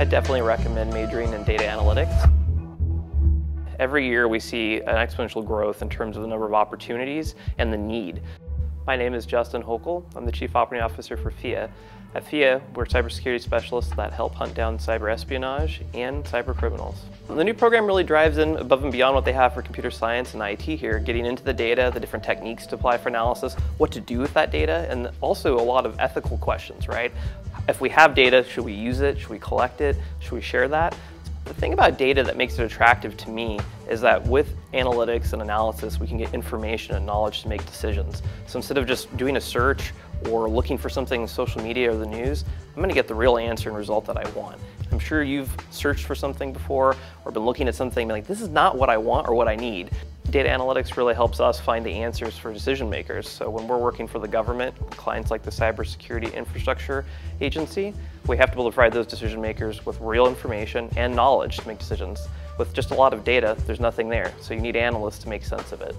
I definitely recommend majoring in data analytics. Every year we see an exponential growth in terms of the number of opportunities and the need. My name is Justin Hoeckle. I'm the Chief Operating Officer for FIA. At FIA, we're cybersecurity specialists that help hunt down cyber espionage and cyber criminals. The new program really drives in above and beyond what they have for computer science and IT here, getting into the data, the different techniques to apply for analysis, what to do with that data, and also a lot of ethical questions, right? If we have data, should we use it? Should we collect it? Should we share that? The thing about data that makes it attractive to me is that with analytics and analysis, we can get information and knowledge to make decisions. So instead of just doing a search or looking for something in social media or the news, I'm going to get the real answer and result that I want. I'm sure you've searched for something before or been looking at something like, this is not what I want or what I need. Data analytics really helps us find the answers for decision makers. So when we're working for the government, clients like the Cybersecurity Infrastructure Agency, we have to be able to provide those decision makers with real information and knowledge to make decisions. With just a lot of data, there's nothing there. So you need analysts to make sense of it.